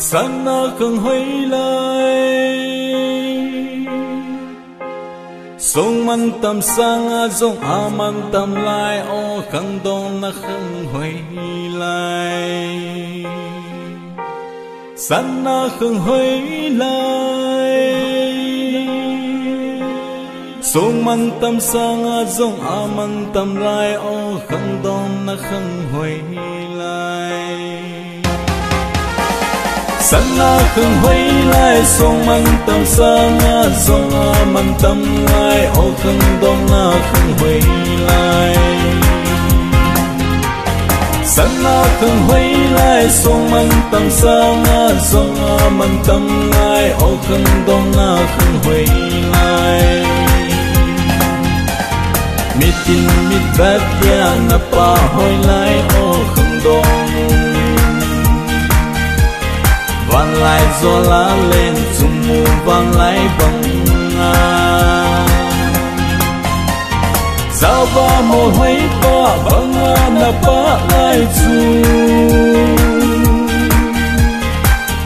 sana không hồi lại sông man tâm sang a dòng a man tâm lai ô khăng đông na khăng hồi lại na không hồi lại sông man tâm sang a dòng a man tâm lai ô khăng đông na khăng hồi lại sana khừng huy lại song mang tâm sa a song a man tâm lại ô khừng dong na khừng huy lại sana khừng huy lại song mang tâm sa a song a man tâm lại ô khừng dong na khừng huy lại mi tin mi bát ya na pa hoi lại ô khừng dong vang lại gió lá lên dùng mù vang lại bóng à sao ba mồ hôi ba băng à na ba lại dù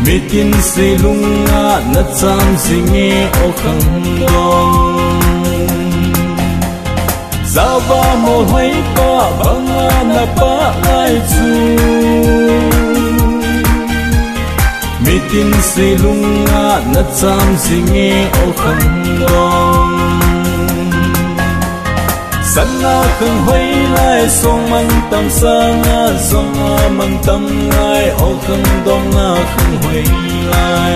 mi tin si lung à na cham si nghe ô khang đông sao ba mồ hôi ba băng à na ba lại dù tin si lung nga na cham si nge o khang dong san na khang hoi lai song man tam sa nga song a man tam ngai o khang dong na khang hoi lai.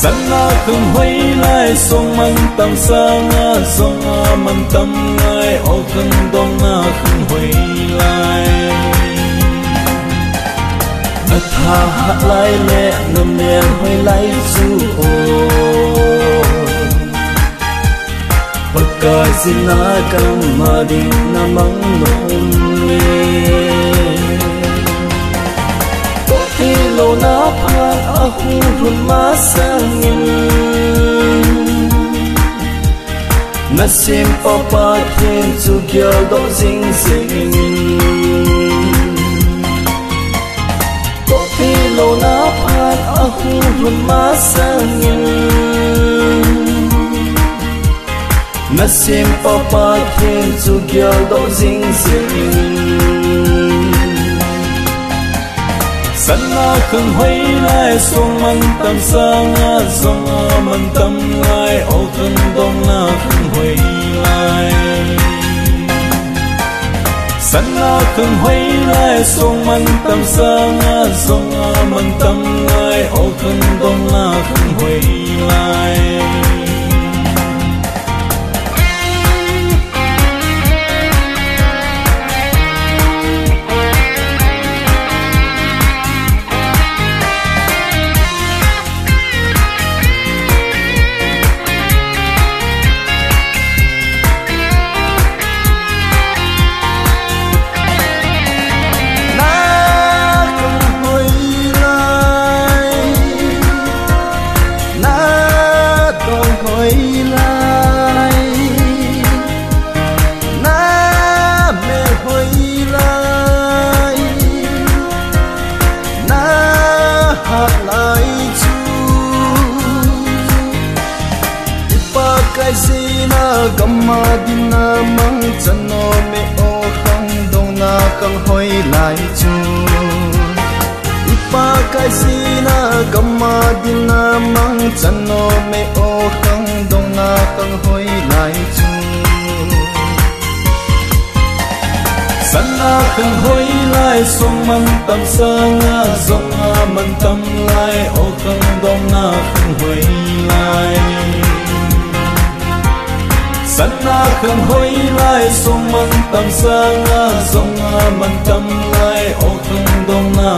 San na khang hoi lai song man tam sa nga song a man tam ngai o khang dong na khang hoi tha hat lai cầm na men hoi lai su o Pagka sinakang mading namang noon Tilo na pa ahurun masangin Nasim papatin su gyal do sing sing lo na pan Nasim papa thiên chu gyal do zing zing San na khung hui lai song man tam sa nga song a man tam lai o khung dong na khung san na khung huy lai sông man tâm sa nga sông a tâm. Kang hoi lai chu. Ipa kai si na gamma na mang chano me o khang dong na kang hoi lai chu. Sana khang hoi lai song man tam sa nga song a man tam lai o khang dong na khang hoi lai na khang hoi lai song man tam sang na zong na mang tam lai o khang dong na